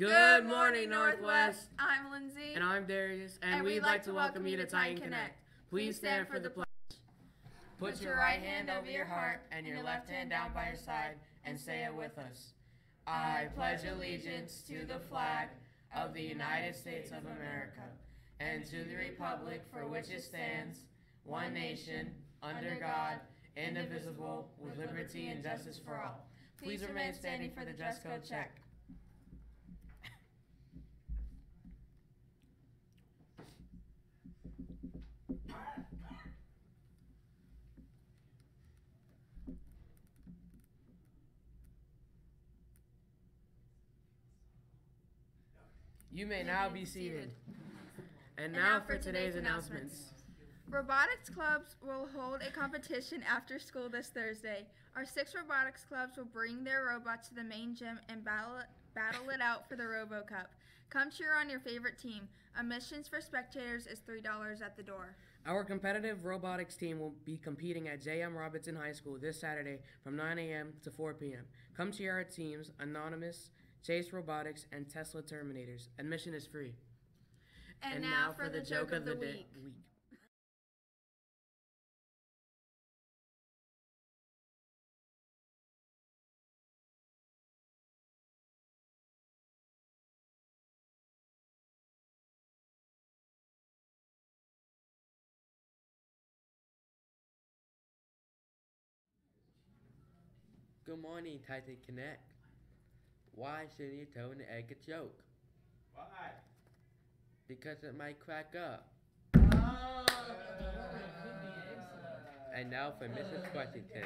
Good morning, Northwest. I'm Lindsay. And I'm Darius, and, we'd like to welcome you to Titan Connect. Please stand for the pledge. Put your right hand over your heart and your left hand down by your side and say it with us. I pledge allegiance to the flag of the United States of America and to the republic for which it stands, one nation, under God, indivisible, with liberty and justice for all. Please remain standing for the dress code check. You may now be seated. And now for today's announcements. Robotics clubs will hold a competition after school this Thursday. Our six robotics clubs will bring their robots to the main gym and battle it, battle it out for the Robo Cup. Come cheer on your favorite team. Admissions for spectators is $3 at the door. Our competitive robotics team will be competing at J.M. Robinson High School this Saturday from 9 a.m. to 4 p.m. Come cheer our teams, Anonymous, Chase Robotics, and Tesla Terminators. Admission is free. And, now, for the joke of the day- week. Good morning, Titan Connect. Why shouldn't you tell an egg a joke? Why? Because it might crack up. And now for Mrs. Washington.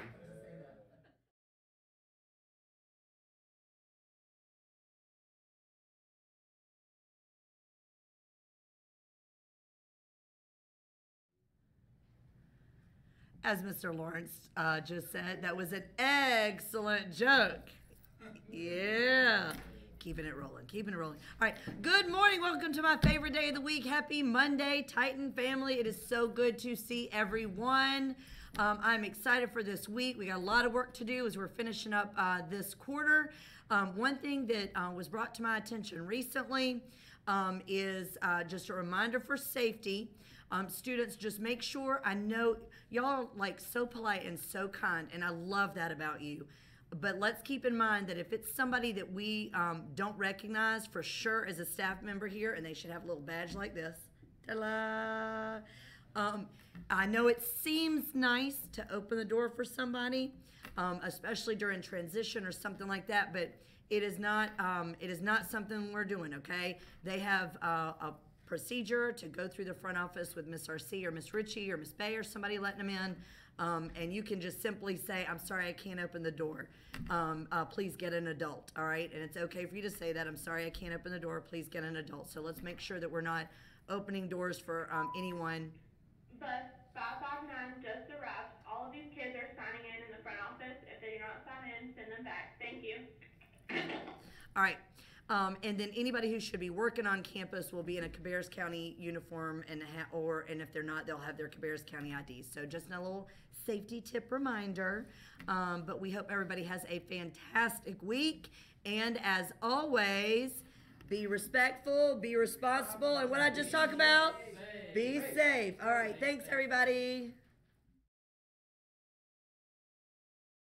As Mr. Lawrence uh, just said, that was an excellent joke. Yeah. Keeping it rolling, keeping it rolling. All right. Good morning. Welcome to my favorite day of the week. Happy Monday, Titan family. It is so good to see everyone. Um, I'm excited for this week. We got a lot of work to do as we're finishing up uh, this quarter. Um, one thing that uh, was brought to my attention recently um, is uh, just a reminder for safety. Um, students, just make sure I know y'all like so polite and so kind, and I love that about you. But let's keep in mind that if it's somebody that we um, don't recognize for sure as a staff member here, and they should have a little badge like this. Ta-da! Um, I know it seems nice to open the door for somebody, um, especially during transition or something like that, but it is not. Um, it is not something we're doing. Okay, they have uh, a procedure to go through the front office with Miss RC or Miss Ritchie or Miss Bay or somebody letting them in. Um, and you can just simply say, I'm sorry, I can't open the door. Um, uh, please get an adult, all right? And it's okay for you to say that. I'm sorry, I can't open the door. Please get an adult. So let's make sure that we're not opening doors for um, anyone. Bus 559 just arrived. All of these kids are signing in in the front office. If they do not sign in, send them back. Thank you. All right. Um, and then anybody who should be working on campus will be in a Cabarrus County uniform and or and if they're not, they'll have their Cabarrus County IDs. So just a little safety tip reminder. Um, but we hope everybody has a fantastic week. And as always, be respectful, be responsible, and what I just talked about, be safe. All right. Thanks, everybody.